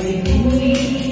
为你。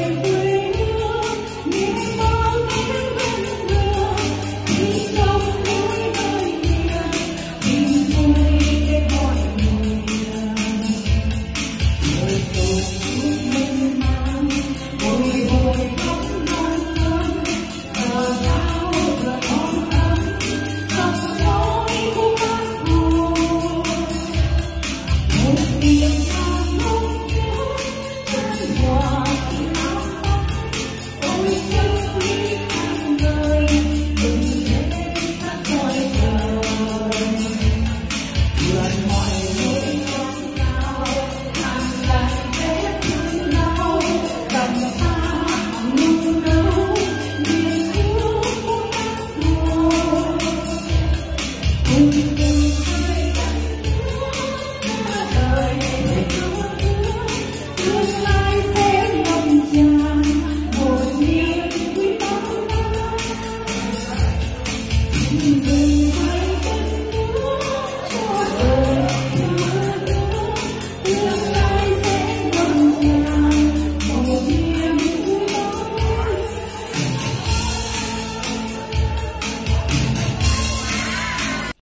thinking